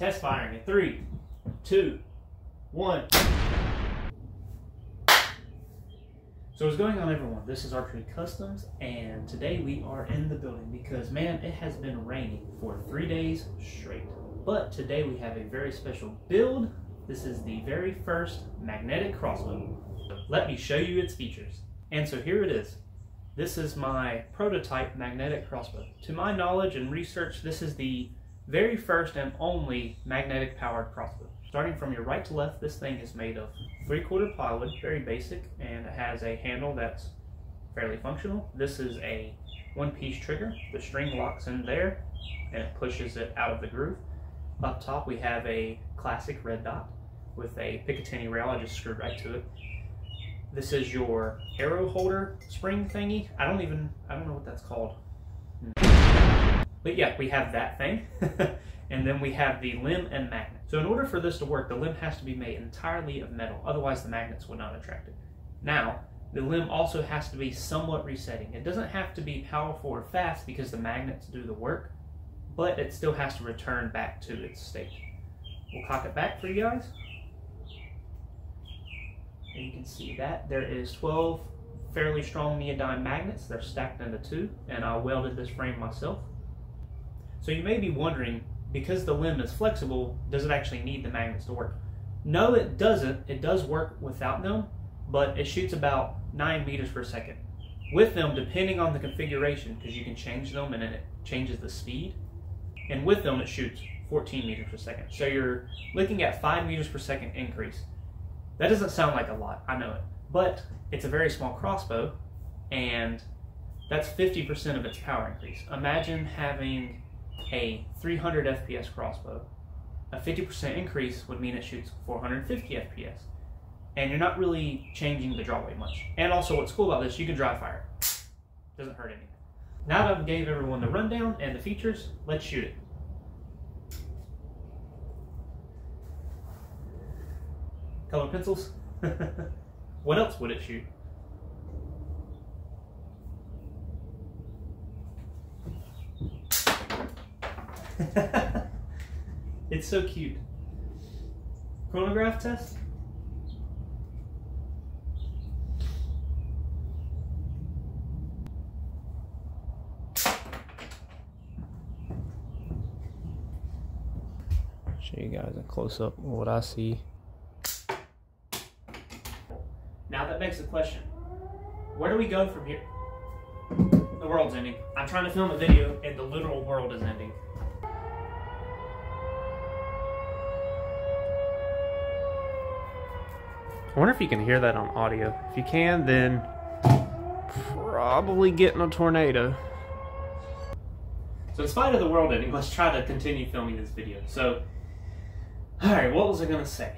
Test firing in three, two, one. So what's going on everyone? This is Archery Customs and today we are in the building because man, it has been raining for three days straight. But today we have a very special build. This is the very first magnetic crossbow. Let me show you its features. And so here it is. This is my prototype magnetic crossbow. To my knowledge and research, this is the very first and only magnetic powered crossbow. Starting from your right to left, this thing is made of three quarter plywood, very basic, and it has a handle that's fairly functional. This is a one piece trigger. The string locks in there and it pushes it out of the groove. Up top we have a classic red dot with a Picatinny rail. I just screwed right to it. This is your arrow holder spring thingy. I don't even, I don't know what that's called. But yeah, we have that thing. and then we have the limb and magnet. So in order for this to work, the limb has to be made entirely of metal, otherwise the magnets would not attract it. Now, the limb also has to be somewhat resetting. It doesn't have to be powerful or fast because the magnets do the work, but it still has to return back to its state. We'll cock it back for you guys. And you can see that there is 12 fairly strong neodyme magnets. They're stacked into two, and I welded this frame myself. So you may be wondering, because the limb is flexible, does it actually need the magnets to work? No, it doesn't. It does work without them, but it shoots about 9 meters per second. With them, depending on the configuration, because you can change them and it changes the speed, and with them it shoots 14 meters per second. So you're looking at 5 meters per second increase. That doesn't sound like a lot, I know it, but it's a very small crossbow, and that's 50% of its power increase. Imagine having a 300 FPS crossbow, a 50% increase would mean it shoots 450 FPS. And you're not really changing the draw weight much. And also what's cool about this, you can dry fire. Doesn't hurt anything. Now that I've gave everyone the rundown and the features, let's shoot it. Color pencils? what else would it shoot? it's so cute. Chronograph test? Show you guys a close up of what I see. Now that begs the question where do we go from here? The world's ending. I'm trying to film a video and the literal world is ending. I wonder if you can hear that on audio. If you can, then probably getting a tornado. So in spite of the world ending, let's try to continue filming this video. So, alright, what was I going to say?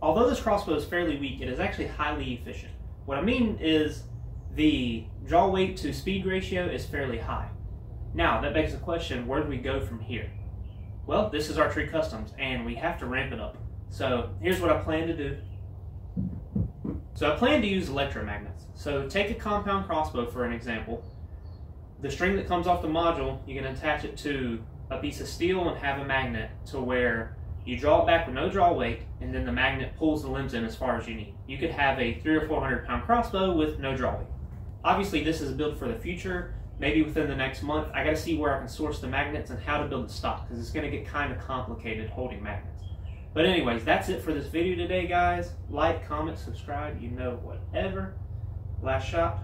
Although this crossbow is fairly weak, it is actually highly efficient. What I mean is the draw weight to speed ratio is fairly high. Now, that begs the question, where do we go from here? Well, this is Archery Customs, and we have to ramp it up. So here's what I plan to do. So I plan to use electromagnets. So take a compound crossbow for an example. The string that comes off the module, you can attach it to a piece of steel and have a magnet to where you draw it back with no draw weight and then the magnet pulls the limbs in as far as you need. You could have a three or 400 pound crossbow with no draw weight. Obviously this is built for the future, maybe within the next month. I gotta see where I can source the magnets and how to build the stock because it's gonna get kind of complicated holding magnets. But anyways, that's it for this video today, guys. Like, comment, subscribe, you know, whatever. Last shot.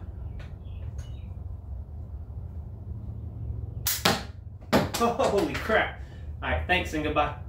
Holy crap. All right, thanks and goodbye.